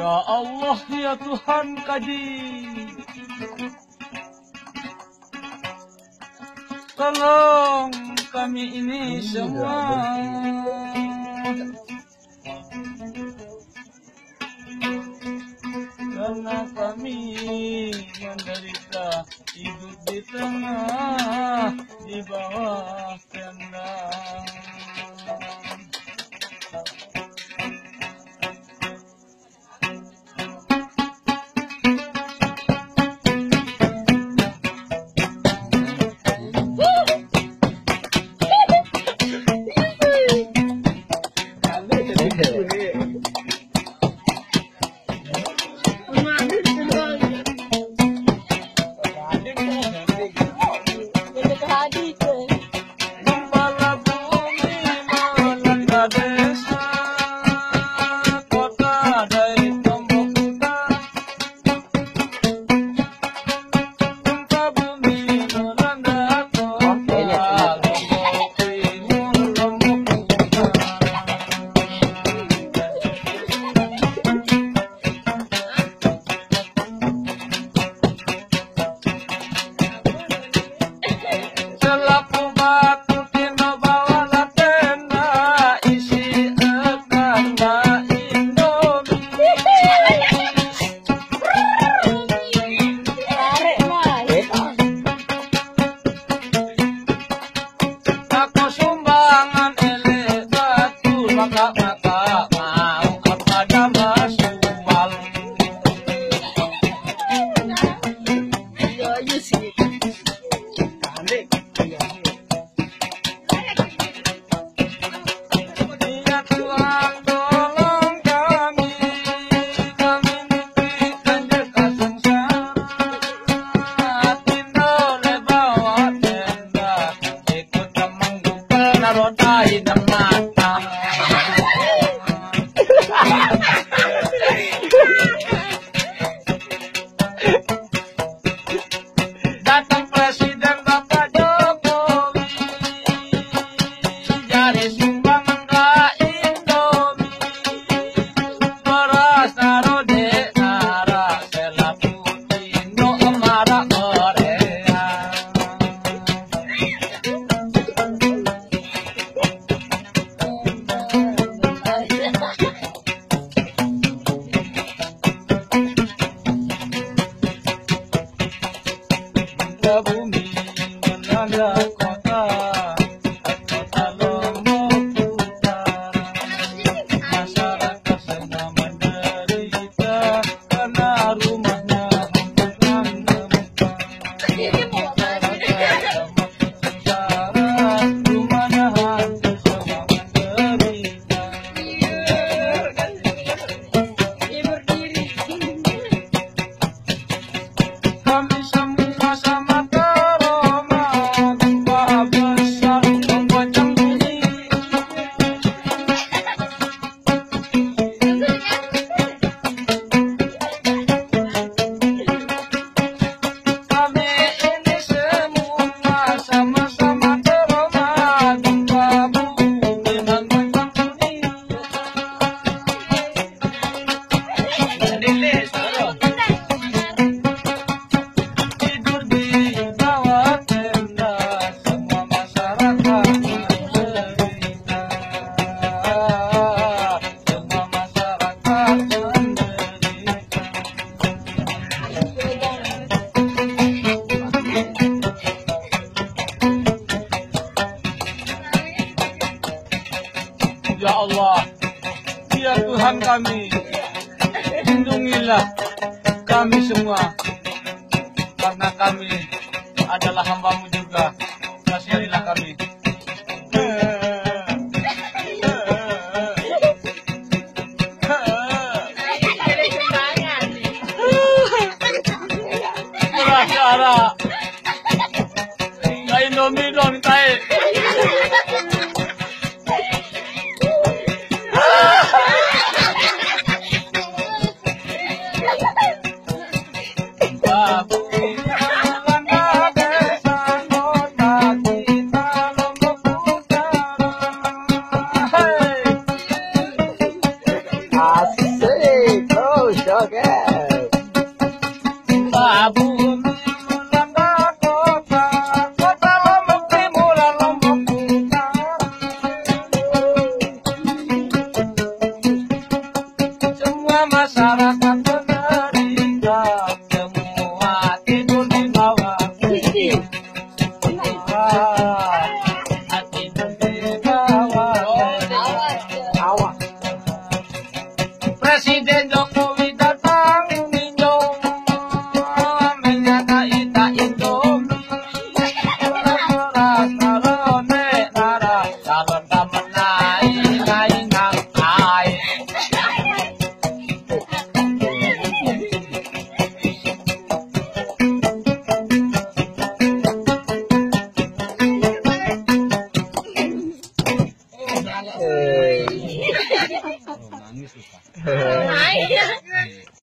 Ya Allah, ya Tuhan kaji. Tolong kami ini iya, semua. Karena kami menderita hidup di tengah, di bawah tenda. Nick. Tá Tabumi, tá Managra Kota. ya Allah. Ya Tuhan kami, lindungilah kami semua. Karena kami adalah hambamu juga. Kasihanilah kami. Terima kasih. Indomie dong, tae. She's.